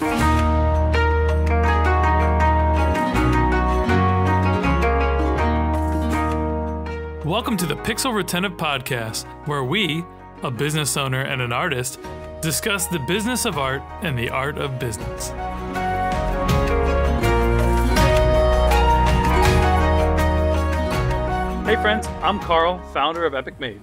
Welcome to the Pixel Retentive Podcast, where we, a business owner and an artist, discuss the business of art and the art of business. Hey, friends, I'm Carl, founder of Epic Made.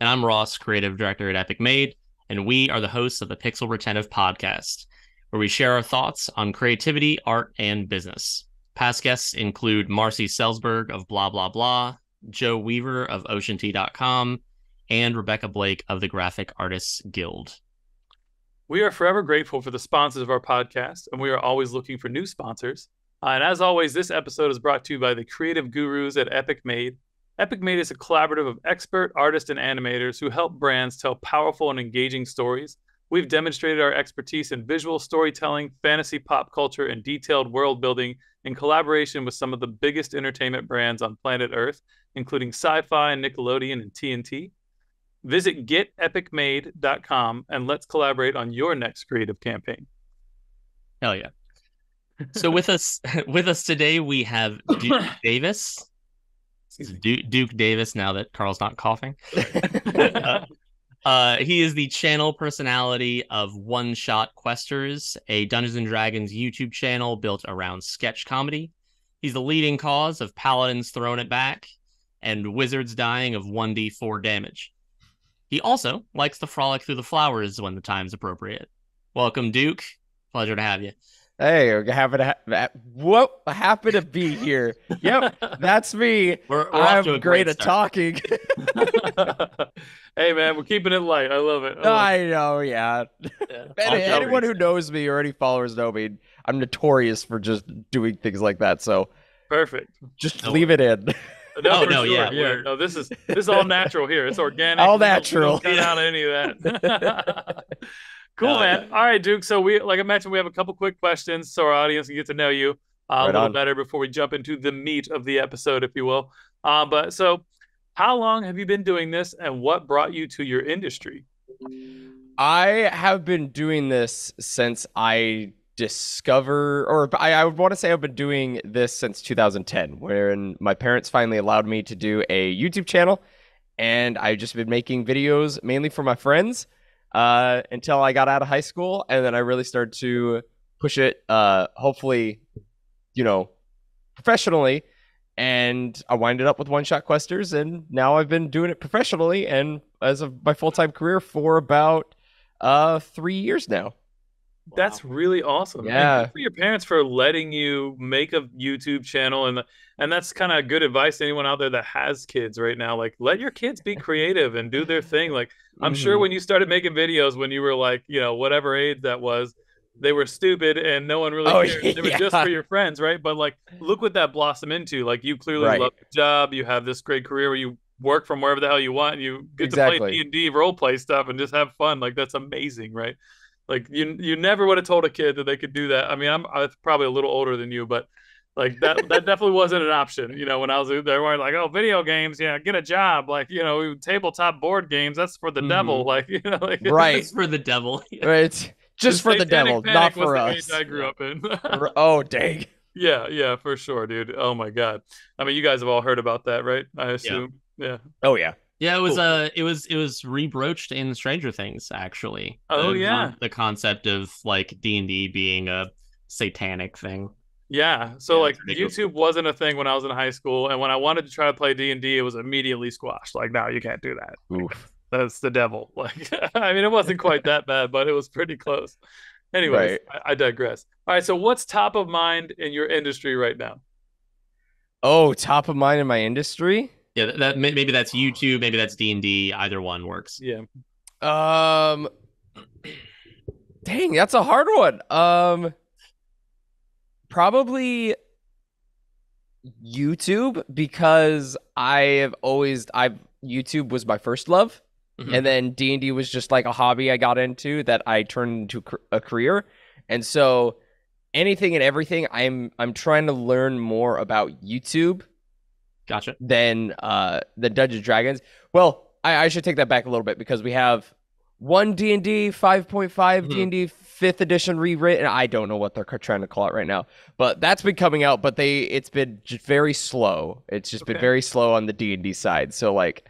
And I'm Ross, creative director at Epic Made, and we are the hosts of the Pixel Retentive Podcast, where we share our thoughts on creativity, art, and business. Past guests include Marcy Selsberg of Blah Blah Blah, Joe Weaver of OceanT.com, and Rebecca Blake of the Graphic Artists Guild. We are forever grateful for the sponsors of our podcast, and we are always looking for new sponsors. Uh, and as always, this episode is brought to you by the creative gurus at Epic Made. Epic Made is a collaborative of expert artists and animators who help brands tell powerful and engaging stories. We've demonstrated our expertise in visual storytelling, fantasy pop culture, and detailed world building in collaboration with some of the biggest entertainment brands on planet Earth, including SYFY and Nickelodeon and TNT. Visit getepicmade.com and let's collaborate on your next creative campaign. Hell yeah. So with us with us today we have Duke Davis. Duke, Duke Davis now that Carl's not coughing. uh, uh, he is the channel personality of One Shot Questers, a Dungeons and Dragons YouTube channel built around sketch comedy. He's the leading cause of paladins throwing it back and wizards dying of 1d4 damage. He also likes to frolic through the flowers when the time's appropriate. Welcome, Duke. Pleasure to have you. Hey, happy to ha- whoa, happy to be here. Yep, that's me. We're, we're I'm great, great at talking. hey, man, we're keeping it light. I love it. I love. I know, yeah. Yeah. Any- anyone who knows me or any followers know me, I'm notorious for just doing things like that. So Perfect. just No. leave it in. No, Oh, no, sure. yeah, yeah. No, this is this is all natural here. It's organic. All We don't- don't natural. Cut out any of that. Cool, No, man. All right, Duke. So we, like I mentioned, we have a couple quick questions so our audience can get to know you uh, a little on. better before we jump into the meat of the episode, if you will. Uh, but so, how long have you been doing this, and what brought you to your industry? I have been doing this since I discover, or I, I would want to say I've been doing this since 2010, when my parents finally allowed me to do a YouTube channel, and I've just been making videos mainly for my friends uh, until I got out of high school, and then I really started to push it, uh, hopefully, you know, professionally. And I winded up with One Shot Questers, and now I've been doing it professionally and as of my full time career for about uh three years now. That's really awesome. Yeah. for your parents for letting you make a YouTube channel and and that's kind of good advice to anyone out there that has kids right now. Like let your kids be creative and do their thing. Like I'm sure Mhm. when you started making videos when you were like, you know, whatever age that was, they were stupid and no one really Oh, cared. They were just for your friends, right? But like look what that blossomed into. Like you clearly Right. love your job, you have this great career where you work from wherever the hell you want and you get to play D&D role play stuff and just have fun. Like that's amazing, right? Like you you never would have told a kid that they could do that. I mean, I'm, I'm probably a little older than you, but like that that definitely wasn't an option. You know, when I was there, weren't like, oh, video games, yeah, get a job. Like you know, tabletop board games, that's for the devil. Mhm. Like you know, like Right. It's for the devil. right? just for the devil, Panic not was for the us. age I grew up in. Oh dang. yeah, yeah, for sure, dude. Oh my god. I mean, you guys have all heard about that, right? I assume. Yeah. Oh yeah. Yeah, it was Cool. uh it was it was rebroached in Stranger Things actually. Oh, The- yeah. the concept of like D and D being a satanic thing. Yeah. So Yeah, like it's ridiculous. YouTube wasn't a thing when I was in high school, and when I wanted to try to play D and D, it was immediately squashed. Like, no, you can't do that. Oof. That's the devil. Like, I mean, it wasn't quite that bad, but it was pretty close. Anyways, Right. I, I digress. All right. So, what's top of mind in your industry right now? Oh, top of mind in my industry. Yeah, that, maybe that's YouTube, maybe that's D and D. Either one works. Yeah. Um, dang, that's a hard one. Um, probably YouTube because I have always I've YouTube was my first love, Mhm. and then D and D was just like a hobby I got into that I turned into a career, and so anything and everything I'm I'm trying to learn more about YouTube Gotcha. than uh than Dungeons Dragons. Well, I, I should take that back a little bit because we have one D and D, five point five Mhm. D and D, fifth edition rewritten. I don't know what they're trying to call it right now, but that's been coming out. But they, it's been just very slow. It's just been very slow on the D and D side. So like,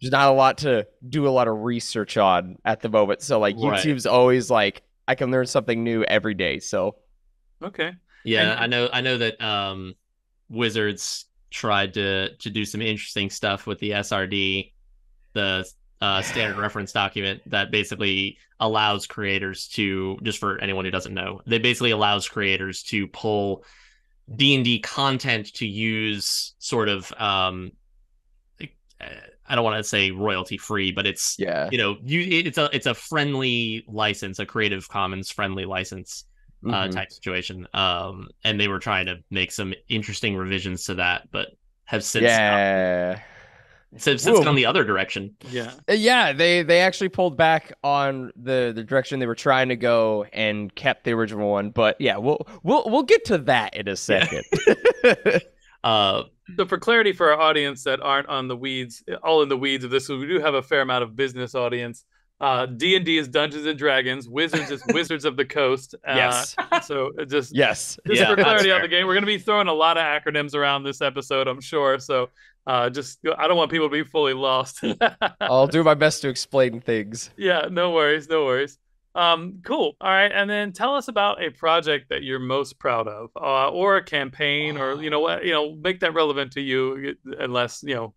there's not a lot to do a lot of research on at the moment. So like, Right. YouTube's always like, I can learn something new every day. So Okay. Yeah, And- I know. I know that um, Wizards tried to to do some interesting stuff with the SRD, the uh, standard reference document that basically allows creators to just for anyone who doesn't know, they basically allows creators to pull D and D content to use sort of um, uh, I don't want to say royalty free, but it's yeah, you know you it's a it's a friendly license, a Creative Commons friendly license uh, Mhm. type situation. Um, and they were trying to make some interesting revisions to that, but have since yeah. since, since Whoa. gone the other direction. Yeah. Uh, Yeah, they they actually pulled back on the the direction they were trying to go and kept the original one. But yeah, we'll we'll we'll get to that in a second. Uh, So for clarity for our audience that aren't on the weeds, all in the weeds of this, we do have a fair amount of business audience. Uh, D and D is Dungeons and Dragons. Wizards is Wizards of the Coast. Uh, yes, So it just yes. just Yeah, for clarity on the game, we're going to be throwing a lot of acronyms around this episode, I'm sure. So uh, just I don't want people to be fully lost. I'll do my best to explain things. yeah, no worries, no worries. Um, cool. All right, and then tell us about a project that you're most proud of, uh, or a campaign, or you know what, you know, make that relevant to you, unless you know.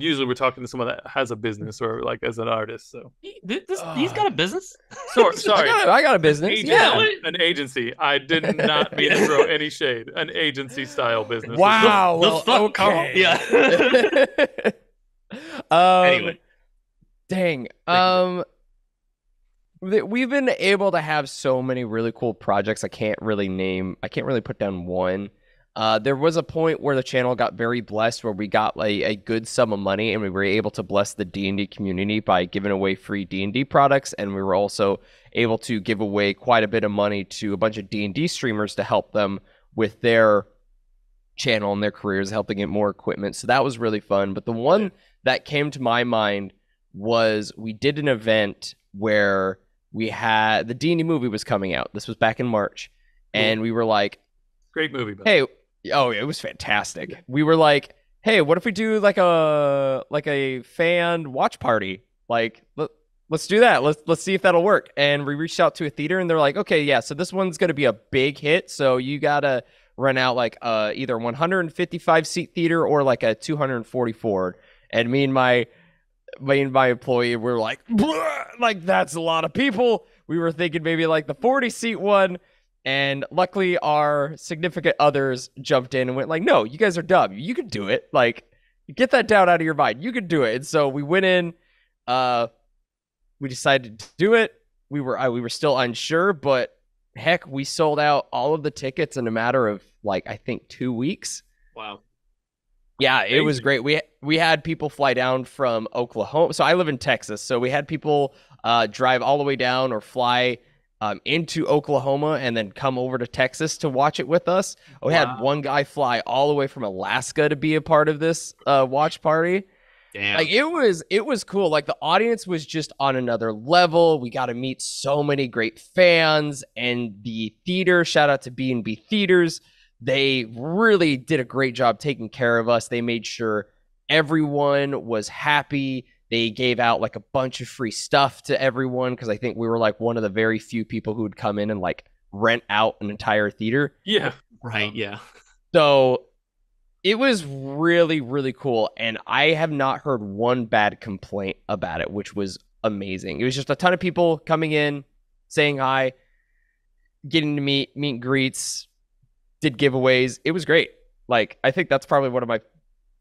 Usually, we're talking to someone that has a business or like as an artist. So, he, this, he's got a business. so, I sorry, got, I got a business. Agent- Yeah. an agency. I did not mean to throw any shade. An agency style business. Wow. The well, fuck, okay. Yeah. um, anyway, Dang. Um we've been able to have so many really cool projects. I can't really name I can't really put down one. Uh there was a point where the channel got very blessed where we got like a good sum of money and we were able to bless the D&D community by giving away free D&D products and we were also able to give away quite a bit of money to a bunch of D&D streamers to help them with their channel and their careers, helping get more equipment. So that was really fun. But the one that came to my mind was we did an event where we had the D&D movie was coming out. This was back in March. And we were like, Great movie. But hey, oh, it was fantastic. We were like, hey, what if we do like a like a fan watch party? Like, let, let's do that. Let's let's see if that'll work. And we reached out to a theater, and they're like, okay, yeah, so this one's gonna be a big hit, so you gotta rent out like uh either 155 seat theater or like a 244. And me and my me and my employee were like, like that's a lot of people. We were thinking maybe like the 40 seat one. And luckily, our significant others jumped in and went like, "No, you guys are dumb. You can do it. Like, get that down out of your mind. You can do it." And so we went in. Uh, we decided to do it. We were we were still unsure, but heck, we sold out all of the tickets in a matter of like I think two weeks. wow. Yeah, it was great. We we had people fly down from Oklahoma. So I live in Texas, so we had people uh, drive all the way down or fly um, into Oklahoma and then come over to Texas to watch it with us. We had one guy fly all the way from Alaska to be a part of this uh, watch party. Damn. Like it was it was cool. Like the audience was just on another level. We got to meet so many great fans and the theater, shout out to B&B Theaters. They really did a great job taking care of us. They made sure everyone was happy. They gave out like a bunch of free stuff to everyone because I think we were like one of the very few people who would come in and like rent out an entire theater. yeah, right. Yeah. So it was really, really cool. And I have not heard one bad complaint about it, which was amazing. It was just a ton of people coming in, saying hi, getting to meet, meet and greets, did giveaways. It was great. Like, I think that's probably one of my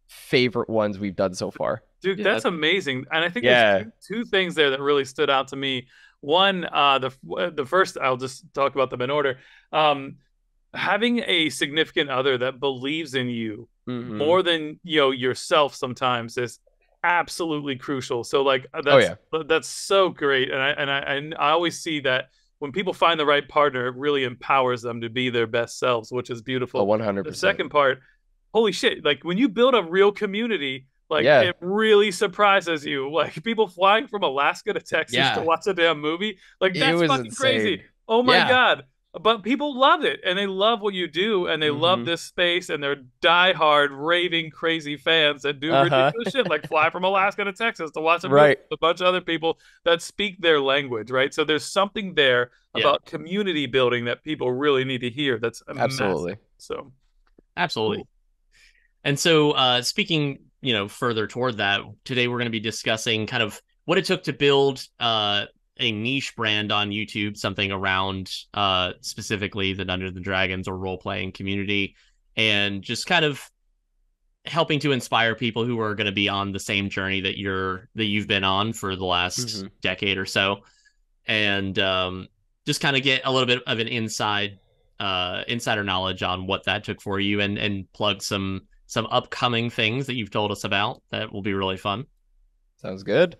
favorite ones we've done so far. Dude, Yeah, that's amazing. And I think Yeah. there's two, two things there that really stood out to me. One, uh, the the first, I'll just talk about them in order. Um, having a significant other that believes in you Mhm. more than you know yourself sometimes is absolutely crucial. So like uh, that's Oh, yeah. that's so great, and I and I and I always see that when people find the right partner, it really empowers them to be their best selves, which is beautiful. Oh, 100%. the second part, holy shit! Like when you build a real community, Like Yeah. it really surprises you. Like people flying from Alaska to Texas Yeah. to watch a damn movie. Like that's fucking crazy. Oh my Yeah. god. But people love it and they love what you do and they love Mhm. this space and they're diehard raving crazy fans that do Uh-huh. ridiculous shit like fly from Alaska to Texas to watch a movie Right. with a bunch of other people that speak their language, right? So there's something there about community building that people really need to hear. That's Absolutely. massive. So Absolutely. And so, uh, speaking, you know, further toward that, today we're going to be discussing kind of what it took to build uh, a niche brand on YouTube, something around uh, specifically the Dungeons and Dragons or role playing community, and just kind of helping to inspire people who are going to be on the same journey that you're that you've been on for the last Mhm. decade or so, and um, just kind of get a little bit of an inside uh insider knowledge on what that took for you and and plug some some upcoming things that you've told us about that will be really fun Sounds good.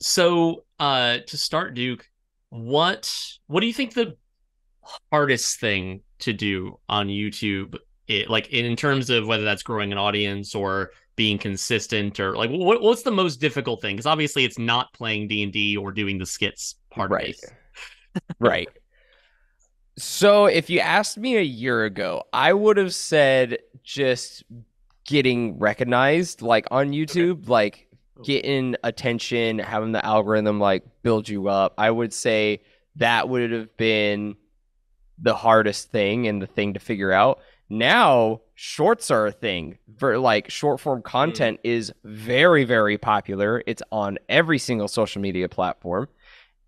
so uh to start duke what what do you think the hardest thing to do on youtube it, like in terms of whether that's growing an audience or being consistent or like what, what's the most difficult thing because obviously it's not playing d&d or doing the skits part Right. right. So if you asked me a year ago, I would have said just getting recognized like on YouTube, like oh. getting attention, having the algorithm like build you up. I would say that would have been the hardest thing and the thing to figure out. Now, shorts are a thing. For like short form mm. content is very very popular. It's on every single social media platform.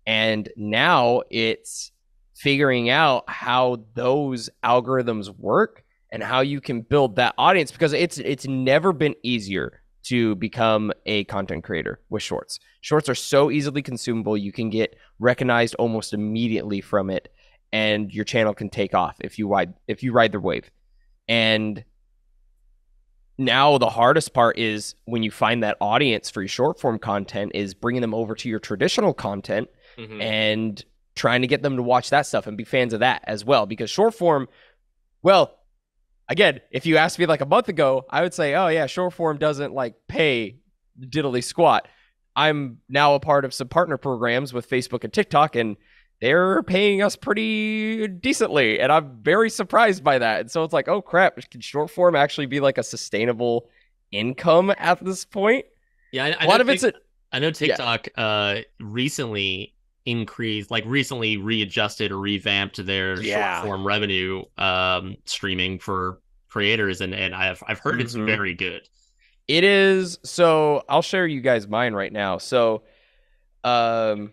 And now it's figuring out how those algorithms work and how you can build that audience because it's it's never been easier to become a content creator with shorts. Shorts are so easily consumable, you can get recognized almost immediately from it and your channel can take off if you ride if you ride the wave. And now the hardest part is when you find that audience for your short form content is bringing them over to your traditional content Mhm. and trying to get them to watch that stuff and be fans of that as well. Because short form, well, again, if you asked me like a month ago, I would say, oh yeah, short form doesn't like pay diddly squat. I'm now a part of some partner programs with Facebook and TikTok, and they're paying us pretty decently, and I'm very surprised by that. And so it's like, oh crap, can short form actually be like a sustainable income at this point? yeah I, I A lot know of it's Tik- a, I know Yeah. TikTok uh recently increased like recently readjusted or revamped their Yeah. short form revenue um streaming for creators and and I've I've heard it's Mhm. very good. It is so I'll share you guys mine right now. So um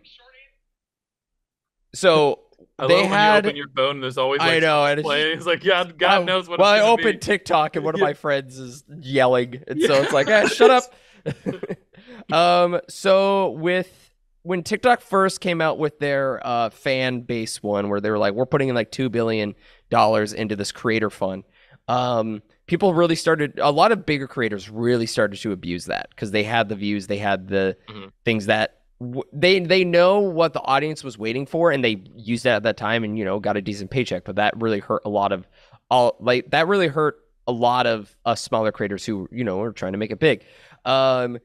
so I love they when had you open your phone. There's always like I know and it's just- It's like God, God well- knows what. Well, it's I gonna opened be. TikTok and one of my friends is yelling, and so it's like, eh, shut up. um, so with when TikTok first came out with their uh, fan base one, where they were like, we're putting in like two billion dollars into this creator fund. Um, people really started. A lot of bigger creators really started to abuse that because they had the views, they had the Mhm. things that w- they they know what the audience was waiting for, and they used that at that time, and you know got a decent paycheck. But that really hurt a lot of all like that really hurt a lot of us smaller creators who you know are trying to make it big. Um,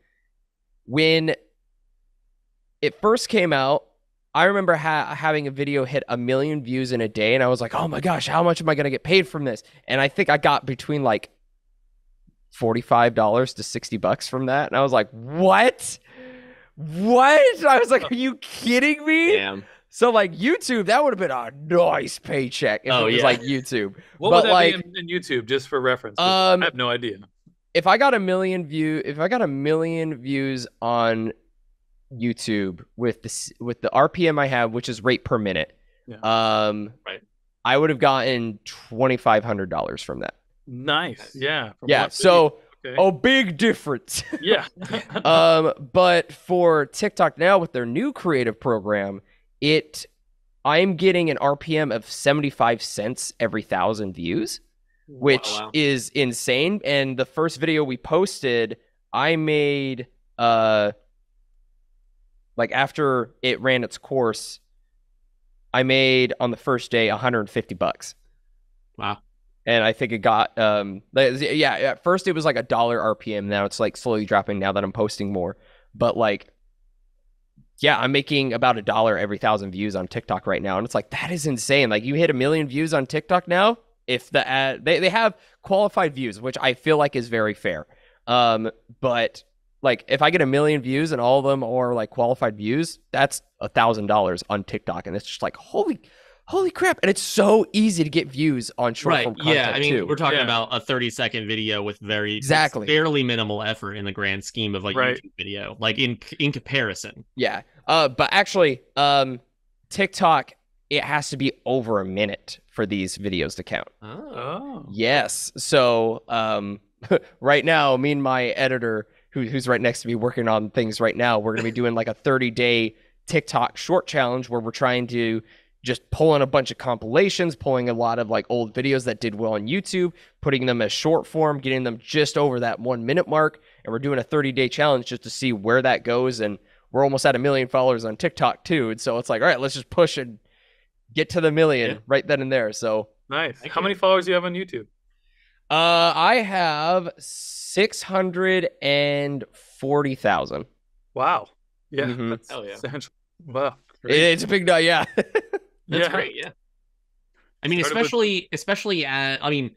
when it first came out, I remember ha- having a video hit a million views in a day, and I was like, "Oh my gosh, how much am I gonna get paid from this?" And I think I got between like forty-five dollars to sixty bucks from that, and I was like, "What? What?" I was like, "Are you kidding me?" Damn. So like YouTube, that would have been a nice paycheck if Oh, it was yeah. like YouTube. What but would that like- be in, in YouTube, just for reference? Um, I have no idea. if I got a million view, if I got a million views on YouTube with the with the RPM I have, which is rate per minute, Yeah. um, Right. I would have gotten twenty five hundred dollars from that. Nice. Yeah. Yeah, so video. a big difference. Yeah. um, but for TikTok now with their new creative program, it I'm getting an RPM of seventy five cents every thousand views. which wow. is insane. And the first video we posted, I made uh like after it ran its course, I made on the first day 150 bucks. Wow. and I think it got um like, yeah at first it was like a dollar RPM now it's like slowly dropping now that I'm posting more. But like yeah I'm making about a dollar every thousand views on TikTok right now. And it's like that is insane. Like you hit a million views on TikTok now if the ad they, they have qualified views which I feel like is very fair. Um but like if I get a million views and all of them are like qualified views that's a thousand dollars on TikTok. And it's just like holy holy crap. And it's so easy to get views on short right. form content yeah i mean too. we're talking Yeah. about a 30 second video with very Exactly. barely minimal effort in the grand scheme of like Right. youtube video like in in comparison. Yeah. Uh but actually um tiktok it has to be over a minute for these videos to count. Oh. Oh. yes. So um right now me and my editor who, who's right next to me working on things right now we're going to be doing like a 30 day tiktok short challenge where we're trying to just pull pulling a bunch of compilations pulling a lot of like old videos that did well on youtube putting them as short form getting them just over that one minute mark and we're doing a 30 day challenge just to see where that goes and we're almost at a million followers on tiktok too and so it's like all right let's just push and get to the million Yeah. right then and there so Nice. Thank How you. many followers do you have on YouTube? Uh i have 640000 Wow. Yeah. Mhm. That's Hell yeah. substantial. Wow. It- it's a big no yeah That's Yeah. great. Yeah. I mean, Started with- especially especially at I mean,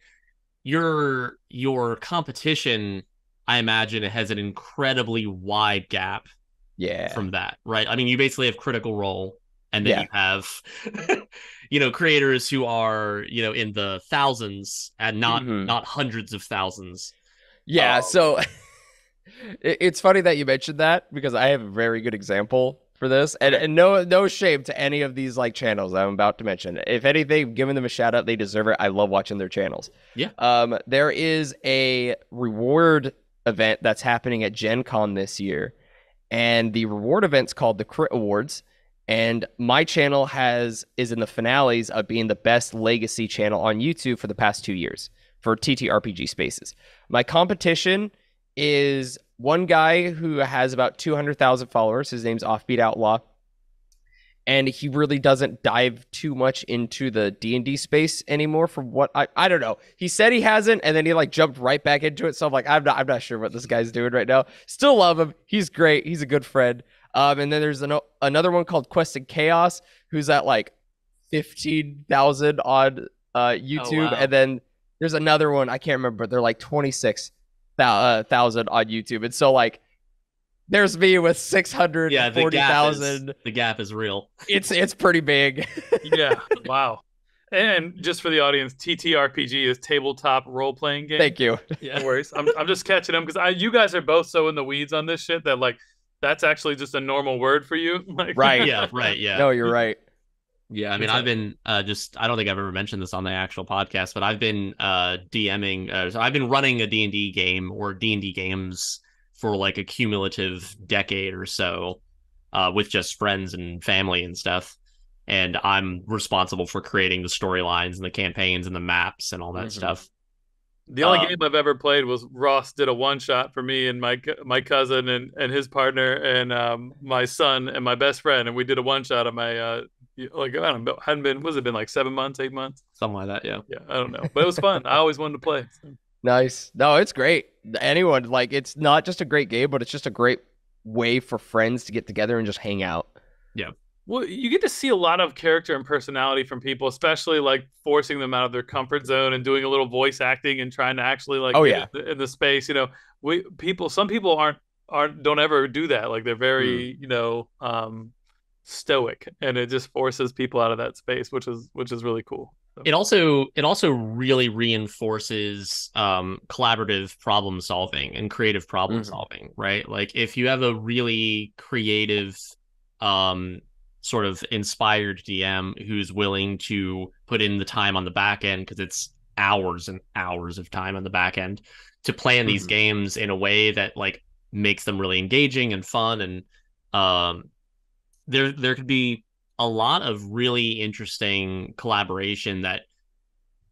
your your competition, I imagine it has an incredibly wide gap yeah from that, right? I mean, you basically have Critical Role, and then Yeah. you have, you know, creators who are you know in the thousands and not Mhm. not hundreds of thousands. Yeah, Um, so it- it's funny that you mentioned that because I have a very good example for this, and, and no no shame to any of these like channels I'm about to mention. If anything, giving them a shout out, they deserve it. I love watching their channels. Yeah. Um, there is a reward event that's happening at Gen Con this year, and the reward event's called the Crit Awards. And my channel has is in the finales of being the best legacy channel on YouTube for the past two years for TTRPG spaces. My competition is one guy who has about 200,000 followers. His name's Offbeat Outlaw. And he really doesn't dive too much into the D&D space anymore from what I I don't know. He said he hasn't and then he like jumped right back into it. So I'm like I'm not I'm not sure what this guy's doing right now. Still love him. He's great. He's a good friend. Um and then there's an, another one called Quest and Chaos who's at like 15,000 on uh YouTube wow. and then there's another one I can't remember. But they're like twenty six thousand on YouTube, and so like there's me with six hundred Yeah, the gap is the gap is real. It's it's pretty big. yeah. Wow. And just for the audience, TTRPG is tabletop role playing game. Thank you. Yeah. No worries. I'm, I'm just catching them because I you guys are both so in the weeds on this shit that like that's actually just a normal word for you. Like, Right. Yeah. Right. Yeah. No, you're right. Yeah, I mean, I've been uh, just I don't think I've ever mentioned this on the actual podcast, but I've been uh, DMing. Uh, so I've been running a D and D game or D and D games for like a cumulative decade or so, uh, with just friends and family and stuff. And I'm responsible for creating the storylines and the campaigns and the maps and all that Mhm. stuff. The only Um, game I've ever played was Ross did a one shot for me and my my cousin and, and his partner and um, my son and my best friend, and we did a one shot of my uh, like I don't know, hadn't been was it been like seven months, eight months? Something like that. Yeah. Yeah, I don't know, but it was fun. I always wanted to play. so. Nice. No, it's great. Anyone like it's not just a great game, but it's just a great way for friends to get together and just hang out. Well, you get to see a lot of character and personality from people, especially like forcing them out of their comfort zone and doing a little voice acting and trying to actually like Oh, yeah. in the, in the space. You know, we people, some people aren't aren't don't ever do that. Like they're very you know um stoic, and it just forces people out of that space, which is which is really cool. So, It also it also really reinforces um, collaborative problem solving and creative problem Mhm. solving, right? Like if you have a really creative, um, sort of inspired DM who's willing to put in the time on the back end because it's hours and hours of time on the back end to plan these Mhm. games in a way that like makes them really engaging and fun and um there there could be a lot of really interesting collaboration that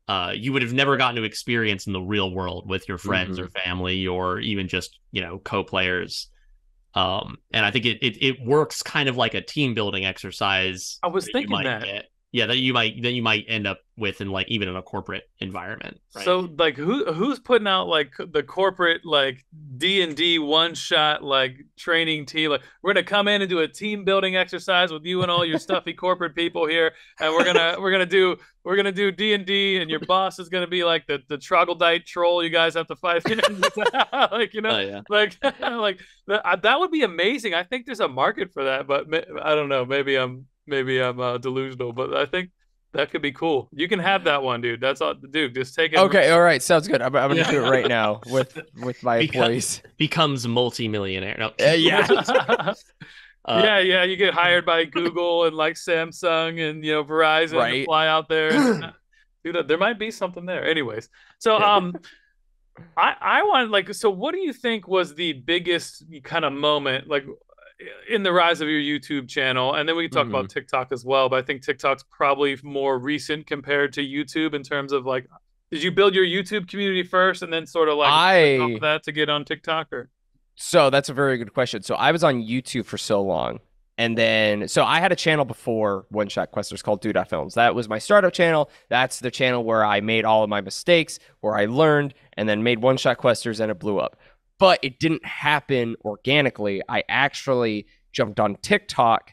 uh, you would have never gotten to experience in the real world with your friends or family or even just you know co-players um and i think it, it it works kind of like a team building exercise I was thinking that. get yeah that you might that you might end up with in like even in a corporate environment. Right? So like who who's putting out like the corporate like D and D one shot like training team? Like we're gonna come in and do a team building exercise with you and all your stuffy corporate people here, and we're gonna we're gonna do we're gonna do D and D, and your boss is gonna be like the the troglodyte troll. You guys have to fight, like you know, Oh, yeah. like like that, that would be amazing. I think there's a market for that, but I don't know. Maybe I'm maybe I'm uh, delusional, but I think that could be cool. You can have that one, dude. That's all, dude. Just take it. Okay, all right, sounds good. I'm, I'm gonna Yeah. do it right now with with my Because- employees. becomes multimillionaire. No, Uh, yeah. uh, yeah, yeah. You get hired by Google and like Samsung and you know Verizon to Right. fly out there. Dude, there might be something there. Anyways, so um, I I want like so. What do you think was the biggest kind of moment like? In the rise of your YouTube channel, and then we can talk about mm-hmm. TikTok as well. But I think TikTok's probably more recent compared to YouTube in terms of like, did you build your YouTube community first, and then sort of like I that to get on TikTok, or so that's a very good question. So I was on YouTube for so long, and then so I had a channel before One Shot Questers called Duda Films. That was my startup channel. That's the channel where I made all of my mistakes, where I learned, and then made One Shot Questers, and it blew up. But it didn't happen organically. I actually jumped on TikTok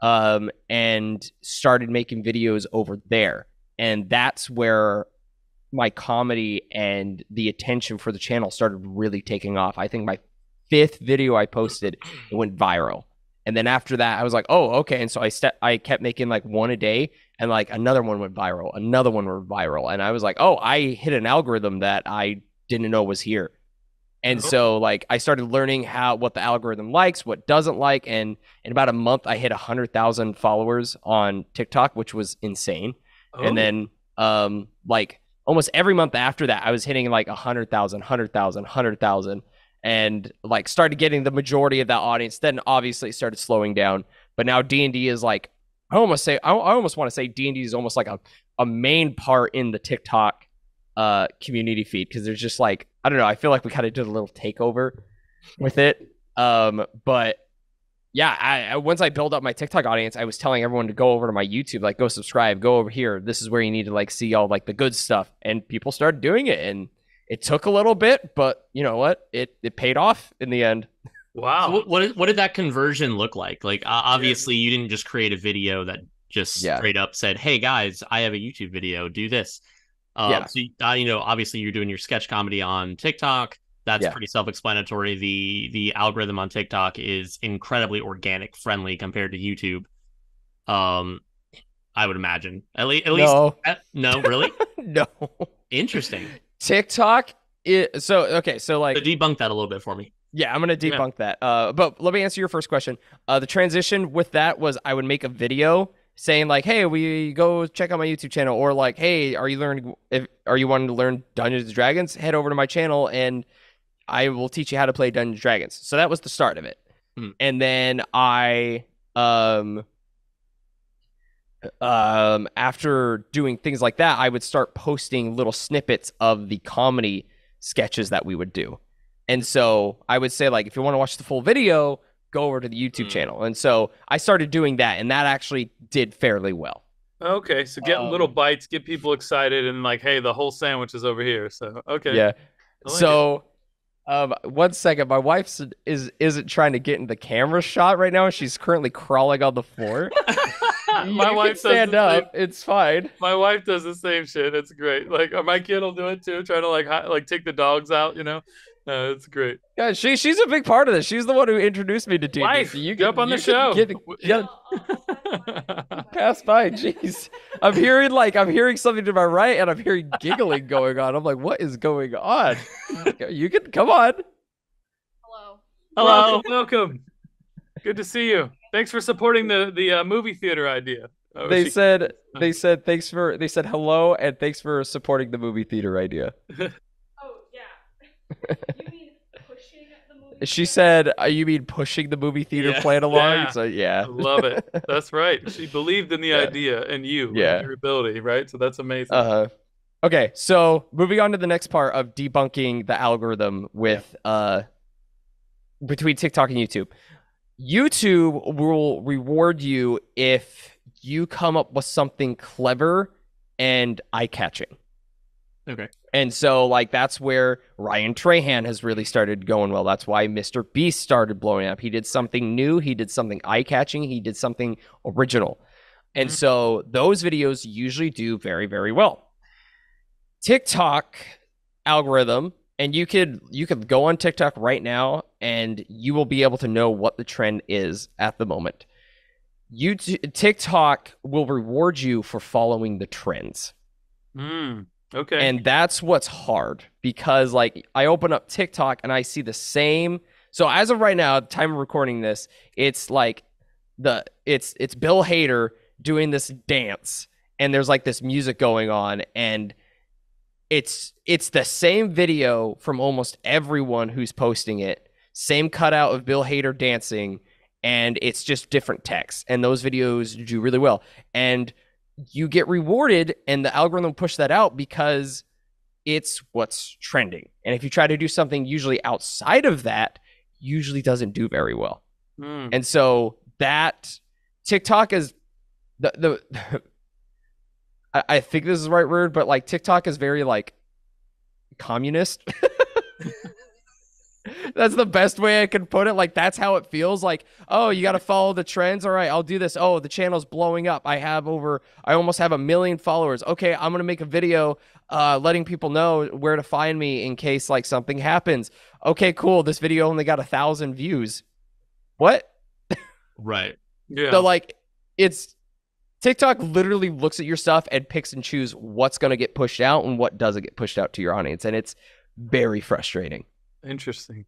um, and started making videos over there. And that's where my comedy and the attention for the channel started really taking off. I think my fifth video I posted it went viral. And then after that, I was like, oh, okay. And so I ste- I kept making like one a day, and like another one went viral, another one went viral, and I was like, oh, I hit an algorithm that I didn't know was here. And so like I started learning how what the algorithm likes, what doesn't like, and in about a month I hit a hundred thousand followers on TikTok, which was insane. Oh, And then um like almost every month after that, I was hitting like a hundred thousand, hundred thousand, hundred thousand, and like started getting the majority of that audience. Then obviously it started slowing down. But now D and D is like I almost say I, I almost want to say D and D is almost like a, a main part in the TikTok uh community feed because there's just like I don't know, I feel like we kind of did a little takeover with it. Um, but yeah, I, I once I build up my TikTok audience, I was telling everyone to go over to my YouTube, like go subscribe, go over here. This is where you need to like see all like the good stuff. And people started doing it and it took a little bit, but you know what? It it paid off in the end. wow. So what, what did- what did that conversion look like? Like uh, obviously you didn't just create a video that just Yeah. straight up said, "Hey guys, I have a YouTube video. Do this." Uh, Yeah. So you, uh, you know, obviously you're doing your sketch comedy on TikTok. That's Yeah. pretty self-explanatory. The the algorithm on TikTok is incredibly organic friendly compared to YouTube. Um, I would imagine at, le- at least no, uh, no, really no. interesting. TikTok is so okay. So like So debunk that a little bit for me. Yeah, I'm gonna Yeah. debunk that. Uh, but let me answer your first question. Uh, the transition with that was I would make a video saying like, "Hey, we go check out my YouTube channel," or like, "Hey, are you learning? If are you wanting to learn Dungeons and Dragons? Head over to my channel and I will teach you how to play Dungeons and Dragons." So that was the start of it, Hmm. and then I um um after doing things like that, I would start posting little snippets of the comedy sketches that we would do. And so I would say, like, if you want to watch the full video, go over to the YouTube Mm. channel. And so I started doing that, and that actually did fairly well. Okay, so getting little Um, bites, get people excited, and like, hey, the whole sandwich is over here. So okay, Yeah. Like so, um, one second, my wife is isn't trying to get in the camera shot right now. She's currently crawling on the floor. my You wife can does stand the same- up. It's fine. My wife does the same shit. It's great. Like uh, my kid will do it too, trying to like hi- like take the dogs out. You know, uh, it's great. Yeah, she she's a big part of this. She's the one who introduced me to D&D. Wife, so you jump on the show. Get, yeah, pass by. Jeez, I'm hearing like I'm hearing something to my right, and I'm hearing giggling going on. I'm like, what is going on? you can come on. Hello. Hello. welcome, welcome. Good to see you. Thanks for supporting the the uh, movie theater idea. Oh, They she- said they said thanks for they said hello and thanks for supporting the movie theater idea. Oh yeah. you mean pushing the movie? She said, uh, "You mean pushing the movie theater Yeah. plan along?" Yeah. So yeah, love it. That's right. She believed in the Yeah. idea and you, and your ability, right? So that's amazing. Uh huh. Okay, so moving on to the next part of debunking the algorithm with uh between TikTok and YouTube. YouTube will reward you if you come up with something clever and eye catching. Okay. And so, like, that's where Ryan Trahan has really started going well. That's why Mr. Beast started blowing up. He did something new, he did something eye catching, he did something original. And Mhm. so, those videos usually do very, very well. TikTok algorithm, and you could you could go on TikTok right now and you will be able to know what the trend is at the moment. You TikTok will reward you for following the trends. Mm, okay. And that's what's hard because like I open up TikTok and I see the same. So as of right now, time of recording this, it's like the it's it's Bill Hader doing this dance and there's like this music going on and it's it's the same video from almost everyone who's posting it. Same cutout of Bill Hader dancing and it's just different text and those videos do really well. And you get rewarded and the algorithm will push that out because it's what's trending. And if you try to do something usually outside of that, usually doesn't do very well. Mm, And so that TikTok is the the I, I think this is the right word, but like TikTok is very like communist. that's the best way I can put it. Like that's how it feels. Like, oh, you got to follow the trends. All right, I'll do this. Oh, the channel's blowing up. I have over. I almost have a million followers. Okay, I'm gonna make a video, uh, letting people know where to find me in case like something happens. Okay, cool. This video only got a thousand views. What? Right. yeah. So like, it's TikTok literally looks at your stuff and picks and choose what's gonna get pushed out and what doesn't get pushed out to your audience, and it's very frustrating. Interesting.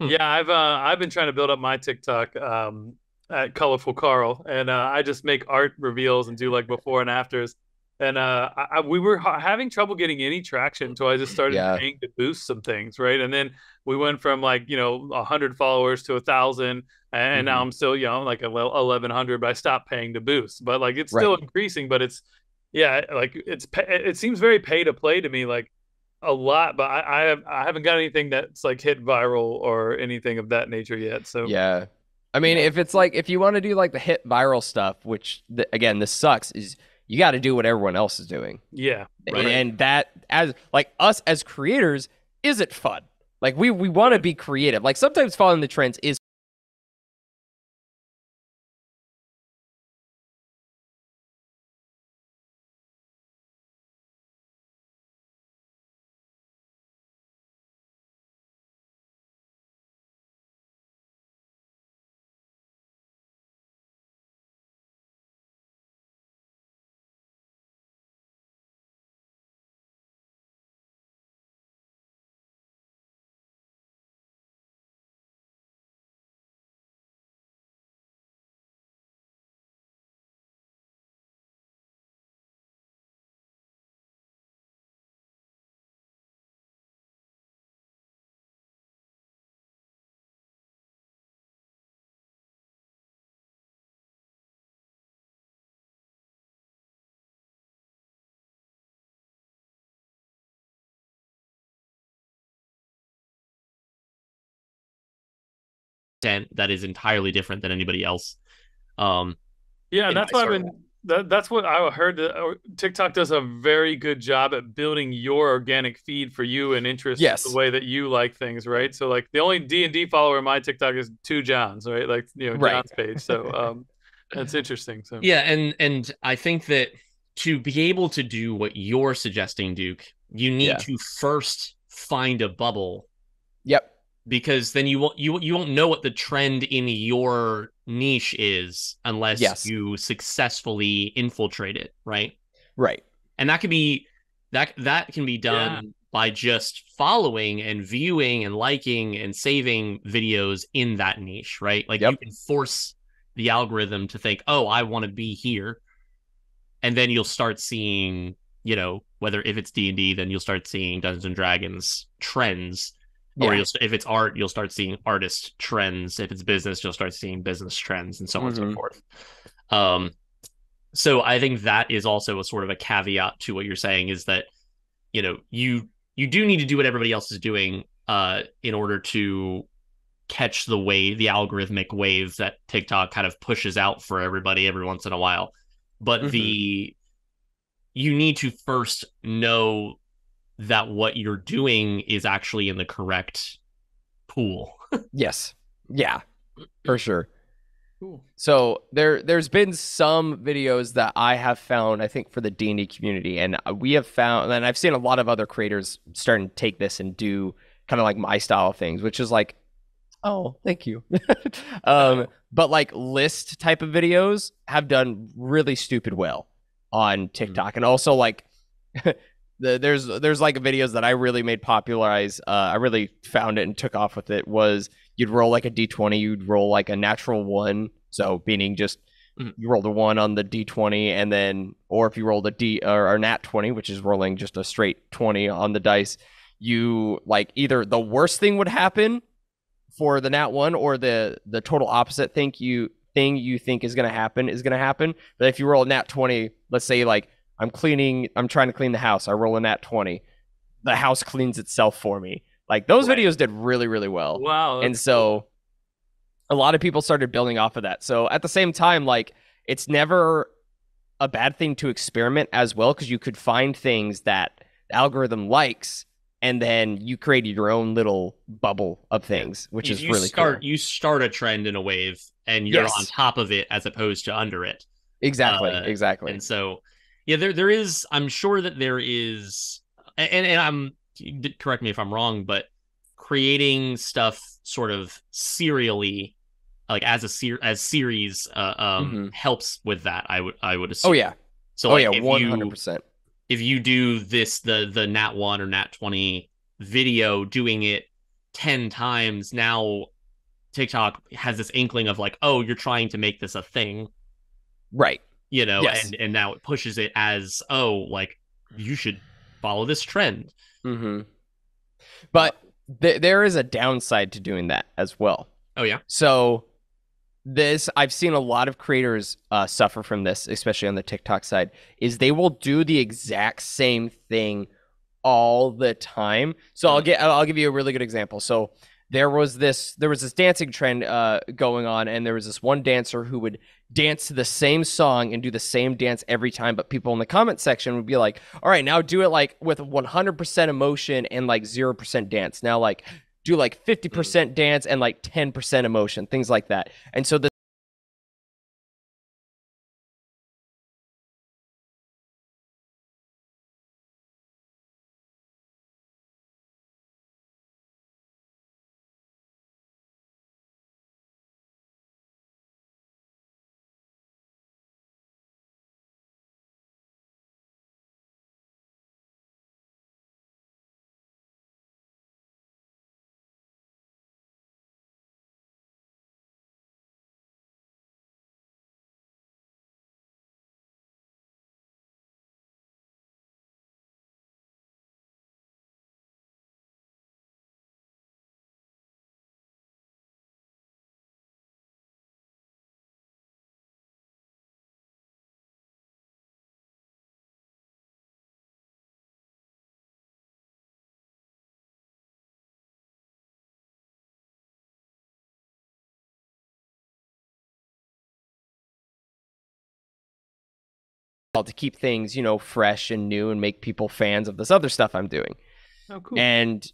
Hmm. Yeah, I've uh, I've been trying to build up my TikTok um, at Colorful Carl, and uh, I just make art reveals and do like before and afters. And uh, I, we were ha- having trouble getting any traction until I just started Yeah. paying to boost some things, right? And then we went from like you know a hundred followers to a thousand, and now Mhm. I'm still you know like eleven hundred, but I stopped paying to boost. But like it's still Right. increasing, but it's yeah, like it's it seems very pay to play to me, like a lot. But I I, have, I haven't got anything that's like hit viral or anything of that nature yet. So Yeah. I mean, if it's like if you want to do like the hit viral stuff, which th- again, this sucks, is you got to do what everyone else is doing, yeah, and, and that as like us as creators, is it fun? Like we we want to be creative. Like sometimes following the trends is content that is entirely different than anybody else. Um, yeah. And that's what I've been. That, that's what I heard. That uh, TikTok does a very good job at building your organic feed for you and interest Yes. the way that you like things, right? So like the only D and D follower in my TikTok is two Johns, right? Like you know Right. John's page. So um, that's interesting. So yeah, and and I think that to be able to do what you're suggesting, Duke, you need Yeah. to first find a bubble yep, because then you won't you you won't know what the trend in your niche is unless Yes. you successfully infiltrate it, right? right, And that can be that that can be done by just following and viewing and liking and saving videos in that niche, right? Like you can force the algorithm to think, "Oh, I want to be here." And then you'll start seeing, you know, whether if it's D&D, then you'll start seeing Dungeons and Dragons trends or Yeah. you'll if it's art, you'll start seeing artist trends. If it's business, you'll start seeing business trends, and so on and so Mhm. forth. Um, so I think that is also a sort of a caveat to what you're saying is that you know you you do need to do what everybody else is doing uh, in order to catch the wave, the algorithmic wave that TikTok kind of pushes out for everybody every once in a while. but Mhm. the you need to first know that what you're doing is actually in the correct pool. Yes. Yeah. For sure. Cool. So there there's been some videos that I have found I think for the D&D community and we have found and I've seen a lot of other creators starting to take this and do kind of like my style of things which is like oh thank you um but like list type of videos have done really stupid well on TikTok and also like the, there's there's like videos that I really made popularize uh I really found it and took off with it was you'd roll like a d20 you'd roll like a natural one so meaning just Mhm. you rolled a one on the d20 and then or if you rolled a d or, or nat 20 which is rolling just a straight 20 on the dice you like either the worst thing would happen for the nat one or the the total opposite thing you thing you think is going to happen is going to happen but if you roll a nat 20 let's say like i'm cleaning i'm trying to clean the house i roll a nat 20 the house cleans itself for me like those Right. videos did really really well Wow. and that's so a lot of people started building off of that so at the same time like it's never a bad thing to experiment as well because you could find things that the algorithm likes and then you created your own little bubble of things which you, is you really start cool you start a trend in a wave and you're Yes. on top of it as opposed to under it. exactly uh, exactly And so yeah, there there is I'm sure that there is and and I'm correct me if I'm wrong, but creating stuff sort of serially like as a ser- as series uh, um Mhm. helps with that i would i would assume. oh yeah. So oh like, yeah 100% you if you do this the the nat 1 or nat 20 video doing it 10 times now tiktok has this inkling of like oh you're trying to make this a thing. Right you know Yes. and and now it pushes it as oh like you should follow this trend hmm but th- there is a downside to doing that as well oh yeah So this I've seen a lot of creators uh, suffer from this, especially on the TikTok side, is they will do the exact same thing all the time. So I'll get I'll give you a really good example. So there was this there was this dancing trend uh, going on, and there was this one dancer who would dance to the same song and do the same dance every time. But people in the comment section would be like, "All right, now do it like with 100% emotion and like 0% dance." Now like do like 50% dance and like 10% emotion, things like that. And so the to keep things, you know, fresh and new and make people fans of this other stuff I'm doing. Oh, cool. And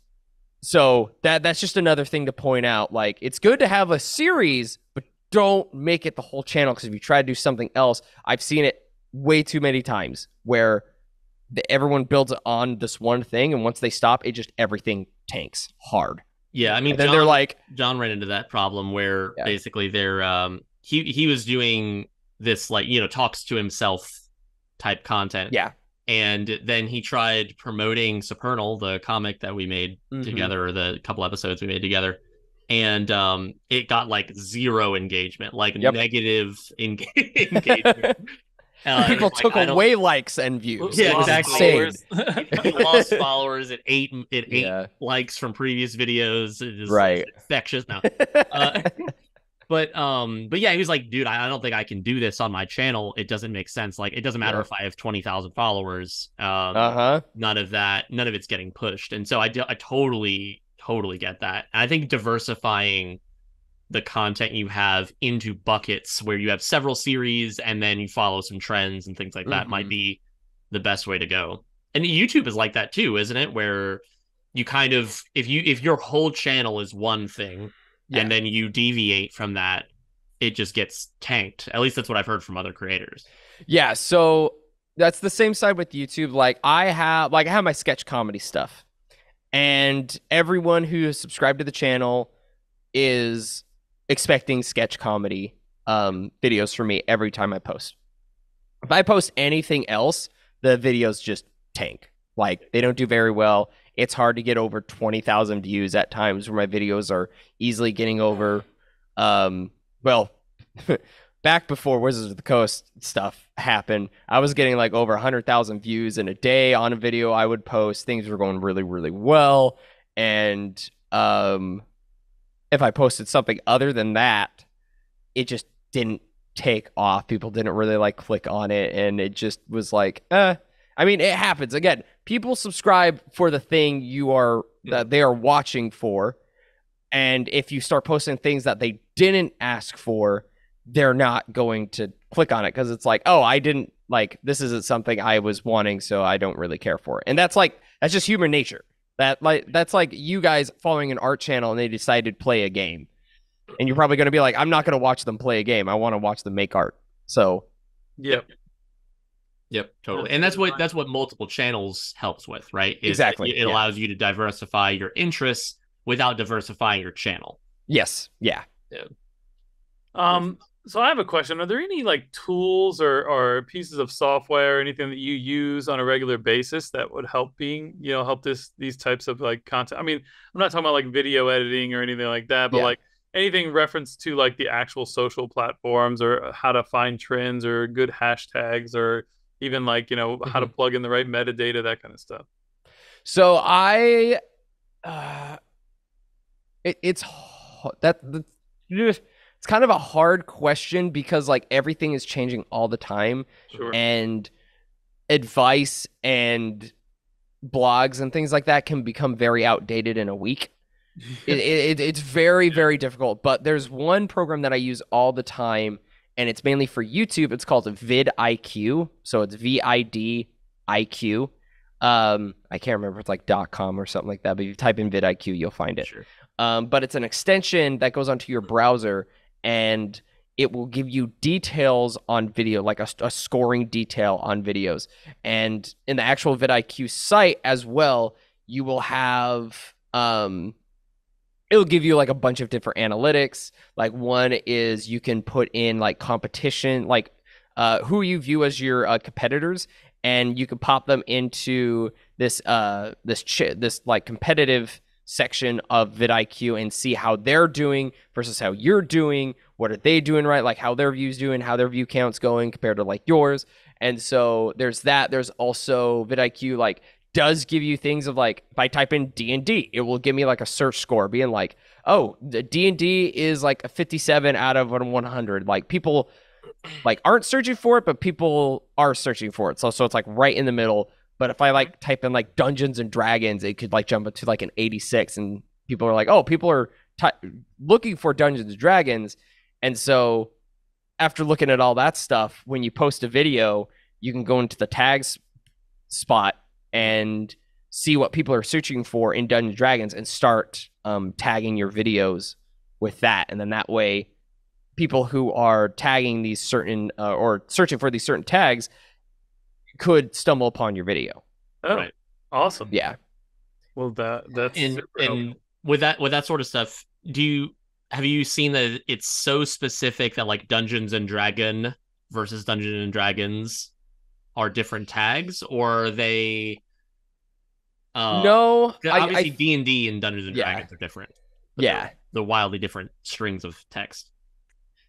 so that that's just another thing to point out. Like it's good to have a series, but don't make it the whole channel because if you try to do something else, I've seen it way too many times where the, everyone builds on this one thing, and once they stop, it just everything tanks hard. yeah i mean And then John, they're like, john ran into that problem where Yeah. basically they're um he he was doing this like you know talks to himself type content yeah, and then he tried promoting Supernal, the comic that we made Mhm. together, or the couple episodes we made together, and um, it got like zero engagement, like Yep. negative enga- engagement. Uh, people took I don't- away likes and views. Yeah, It was exactly. lost followers. It ate it ate Yeah. likes from previous videos. It is Right. infectious now. Uh, but um, but yeah, he was like, dude, I, I don't think I can do this on my channel. It doesn't make sense. Like, it doesn't matter Yeah. if I have twenty thousand followers. Um, uh huh. none of that none of it's getting pushed and so i, do, I totally totally get that and i think diversifying the content you have into buckets where you have several series and then you follow some trends and things like that might Mhm. be the best way to go. And YouTube is like that too, isn't it? Where you kind of if you if your whole channel is one thing Yeah. and then you deviate from that, it just gets tanked. At least that's what I've heard from other creators. Yeah, so that's the same side with YouTube. Like I have like I have my sketch comedy stuff. And everyone who is subscribed to the channel is expecting sketch comedy um videos from me every time I post. If I post anything else, the videos just tank. Like they don't do very well. It's hard to get over 20,000 views at times where my videos are easily getting over um well back before Wizards of the Coast stuff happened, I was getting like over 100,000 views in a day on a video I would post. Things were going really, really well. And um, if I posted something other than that, it just didn't take off. People didn't really like click on it. And it just was like, eh. I mean, it happens. Again, people subscribe for the thing you are that they are watching for. And if you start posting things that they didn't ask for, they're not going to click on it because it's like, oh, I didn't like this isn't something I was wanting, so I don't really care for it. And that's like that's just human nature. That like that's like you guys following an art channel and they decided to play a game. And you're probably gonna be like, I'm not gonna watch them play a game. I want to watch them make art. So Yep. Yep, totally. And that's what that's what multiple channels helps with, right? Is Exactly, It yeah. allows you to diversify your interests without diversifying your channel. yes, yeah. Um, so I have a question. Are there any like tools or, or pieces of software or anything that you use on a regular basis that would help being, you know, help this these types of like content? I mean, I'm not talking about like video editing or anything like that, but Yeah. like anything reference to like the actual social platforms or how to find trends or good hashtags or even like, you know, how to plug in the right metadata, that kind of stuff. So I, uh, it, it's that the, it's kind of a hard question because like everything is changing all the time. Sure. and advice and blogs and things like that can become very outdated in a week. It, it, it's very, very difficult. But there's one program that I use all the time, and it's mainly for YouTube. It's called vidIQ. So it's V I D I Q. Um, I can't remember. It's like .com or something like that. But if you type in vidIQ, you'll find it. Sure. Um, but it's an extension that goes onto your browser and it will give you details on video, like a, a scoring detail on videos. And in the actual vidIQ site as well, you will have um, it'll give you like a bunch of different analytics. Like one is you can put in like competition, like uh, who you view as your uh, competitors, and you can pop them into this uh this ch- this like competitive section of vidIQ and see how they're doing versus how you're doing. What are they doing right? Like how their views doing, how their view counts going compared to like yours. And so there's that. There's also vidIQ like does give you things of like by typing D and D, it will give me like a search score, being like, oh, the D and D is like a 57 out of 100. Like people like aren't searching for it, but people are searching for it. So so it's like right in the middle. But if I like type in like Dungeons and Dragons, it could like jump up to like an 86, and people are like, oh, people are ty looking for Dungeons and Dragons, and so after looking at all that stuff, when you post a video, you can go into the tags spot and see what people are searching for in Dungeons and Dragons and start um, tagging your videos with that, and then that way, people who are tagging these certain uh, or searching for these certain tags could stumble upon your video. Oh, Right. awesome. Yeah. Well, that that's and and with that with that sort of stuff do you have you seen that it's so specific that like dungeons and dragon versus dungeons and dragons are different tags or are they uh no, obviously I d&d and dungeons and Yeah. dragons are different yeah. they're, they're wildly different strings of text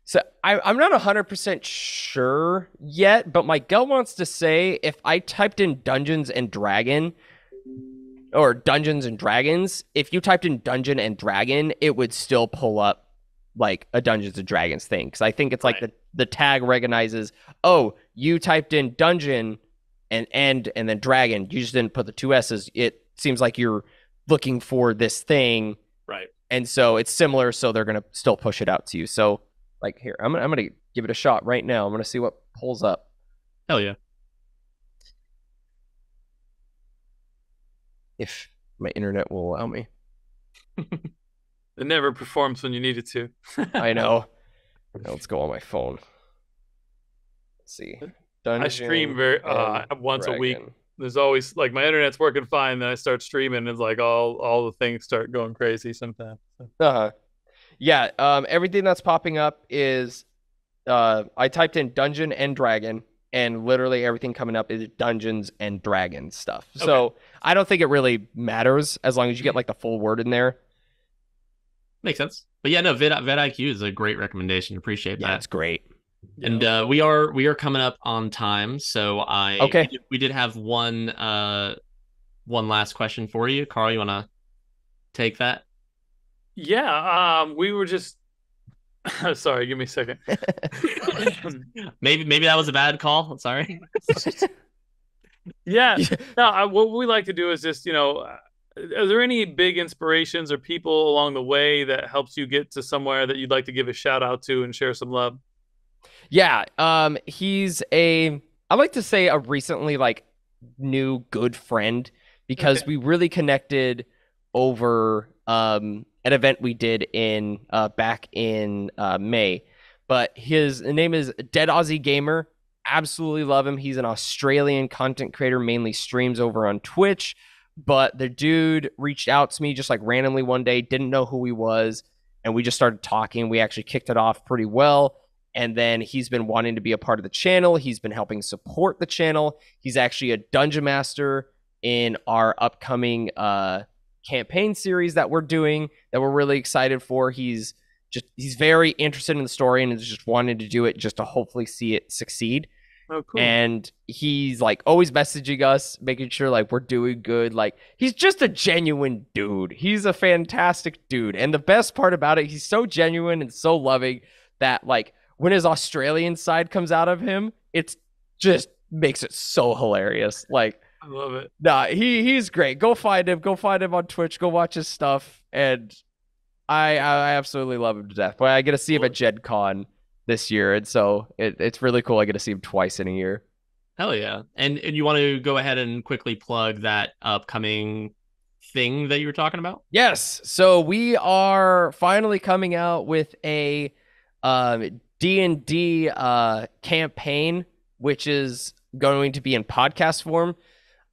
So I, I'm not 100% sure yet, but my gut wants to say if I typed in Dungeons and Dragon or Dungeons and Dragons, if you typed in Dungeon and Dragon, it would still pull up like a Dungeons and Dragons thing. Because I think it's like Right. the, the tag recognizes, oh, you typed in Dungeon and and and then Dragon. You just didn't put the two S's. It seems like you're looking for this thing right and so it's similar. So they're gonna still push it out to you. So like here, I'm gonna, I'm gonna give it a shot right now. I'm gonna see what pulls up. Hell yeah. If my internet will allow me. It never performs when you need it to. I know. Now let's go on my phone. Let's see. I stream very uh, and once a week. There's always like my internet's working fine, then I start streaming, and it's like all all the things start going crazy sometimes. So, Uh-huh. Yeah, um, everything that's popping up is uh, I typed in dungeon and dragon, and literally everything coming up is dungeons and dragons stuff. So I don't think it really matters as long as you get like the full word in there. Makes sense. But yeah, no, Vid VidIQ is a great recommendation. Appreciate Yeah, that. it's great. And uh, we are we are coming up on time, so I Okay. we did, we did have one uh one last question for you, Carl. You want to take that? yeah, um, we were just. Sorry, give me a second. maybe maybe that was a bad call. Sorry. Yeah, no, I, what we like to do is just, you know, uh, are there any big inspirations or people along the way that helps you get to somewhere that you'd like to give a shout out to and share some love? Yeah, um, he's a I like to say a recently like new good friend because Okay. we really connected over um an event we did in uh back in uh May. But his name is Dead Aussie Gamer. Absolutely love him. He's an Australian content creator, mainly streams over on Twitch. But the dude reached out to me just like randomly one day, didn't know who he was, and we just started talking. We actually kicked it off pretty well and then he's been wanting to be a part of the channel. He's been helping support the channel. He's actually a dungeon master in our upcoming uh, campaign series that we're doing that we're really excited for. He's just he's very interested in the story and is just wanting to do it just to hopefully see it succeed. Oh, cool. And he's like always messaging us, making sure like we're doing good. Like he's just a genuine dude. He's a fantastic dude. And the best part about it, he's so genuine and so loving that like when his Australian side comes out of him, it's just makes it so hilarious. Like I love it. Nah, he he's great. Go find him. Go find him on Twitch. Go watch his stuff. And I I absolutely love him to death. But I get to see him at Gen Con this year, and so it, it's really cool. I get to see him twice in a year. Hell yeah! And and you want to go ahead and quickly plug that upcoming thing that you were talking about? Yes. So we are finally coming out with a um D&D uh campaign which is going to be in podcast form.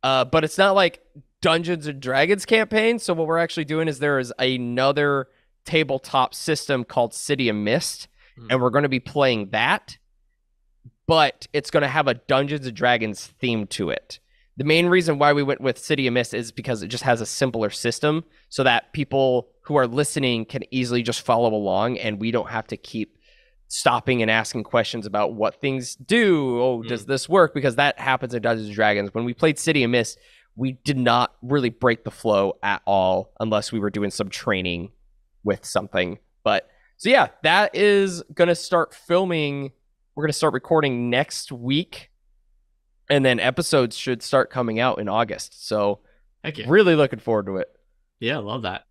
Uh but it's not like Dungeons and Dragons campaign. So what we're actually doing is there is another tabletop system called City of Mist Hmm. and we're going to be playing that. But it's going to have a Dungeons and Dragons theme to it. The main reason why we went with City of Mist is because it just has a simpler system so that people who are listening can easily just follow along and we don't have to keep stopping and asking questions about what things do. Oh, does mm. this work? Because that happens in Dungeons and Dragons. When we played City of Mist, we did not really break the flow at all unless we were doing some training with something. But so yeah, that is gonna start filming. We're gonna start recording next week, and then episodes should start coming out in August. So yeah! really looking forward to it. Yeah, love that.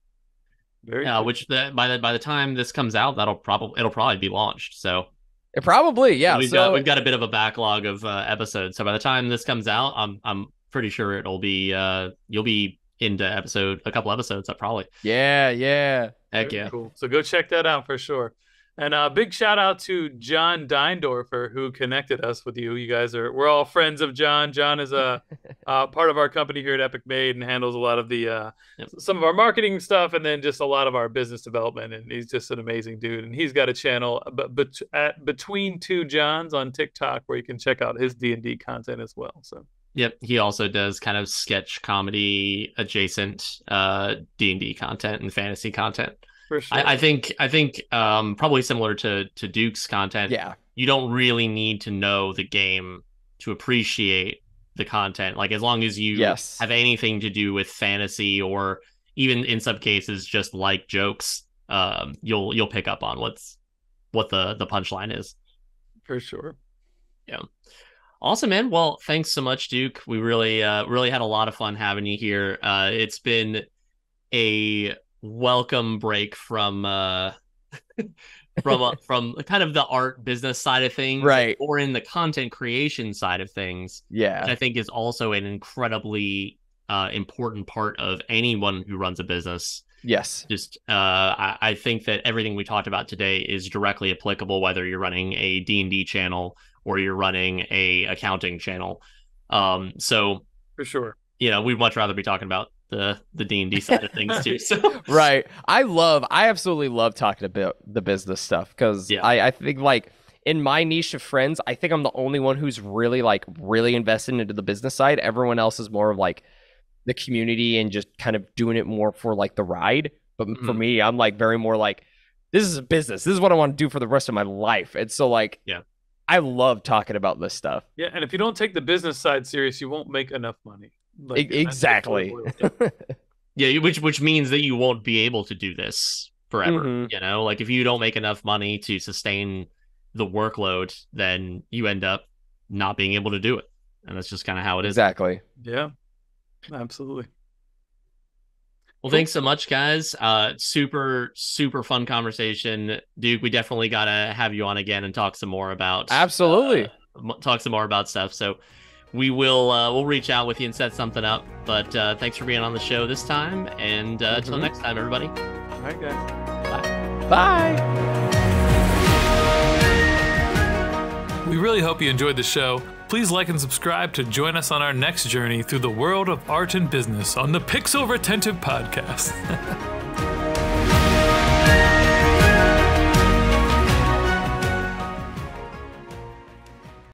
Very Yeah, cool. which the, by the by the time this comes out, that'll probably it'll probably be launched. So It probably yeah. we've so got we've got a bit of a backlog of uh, episodes. So by the time this comes out, I'm I'm pretty sure it'll be uh you'll be into episode a couple episodes. I probably yeah, yeah. heck Very yeah. Cool. So go check that out for sure. And a uh, big shout out to John Deindorfer who connected us with you. You guys are we're all friends of John. John is a uh, part of our company here at Epic Made and handles a lot of the uh, Yep. some of our marketing stuff and then just a lot of our business development. And he's just an amazing dude. And he's got a channel but bet- at between two Johns on TikTok where you can check out his D and D content as well. So Yep, he also does kind of sketch comedy adjacent uh D and D content and fantasy content. For sure. I, I think I think um probably similar to to Duke's content. Yeah. you don't really need to know the game to appreciate the content. Like as long as you Yes. have anything to do with fantasy or even in some cases just like jokes, um, you'll you'll pick up on what's what the the punchline is. for sure. Yeah. Awesome, man. Well, thanks so much, Duke. We really uh really had a lot of fun having you here. Uh, it's been a welcome break from uh from uh, from kind of the art business side of things Right. or in the content creation side of things which Yeah. i think is also an incredibly uh important part of anyone who runs a business Yes. just uh I, I think that everything we talked about today is directly applicable whether you're running a d&d channel or you're running a accounting channel um so For sure. you know we'd much rather be talking about the the d&d side of things too so right. I love, I absolutely love talking about the business stuff because Yeah. I, I think like in my niche of friends, I think I'm the only one who's really like really invested into the business side. Everyone else is more of like the community and just kind of doing it more for like the ride. But for Mhm. me, I'm like very more like this is a business. This is what I want to do for the rest of my life. And so like, Yeah. I love talking about this stuff. Yeah, and if you don't take the business side serious, you won't make enough money. Like, E- that's what it exactly. boils down to. Yeah, which which means that you won't be able to do this forever. Mhm. You know, like if you don't make enough money to sustain the workload, then you end up not being able to do it, and that's just kind of how it is. exactly. yeah, absolutely. Well, thanks so much, guys. Uh, super super fun conversation, Duke. We definitely gotta have you on again and talk some more about Absolutely. uh, talk some more about stuff. So we will uh, we'll reach out with you and set something up. But uh, thanks for being on the show this time, and uh, until Mhm. next time, everybody. All right, guys. Bye. Bye. We really hope you enjoyed the show. Please like and subscribe to join us on our next journey through the world of art and business on the Pixel Retentive Podcast.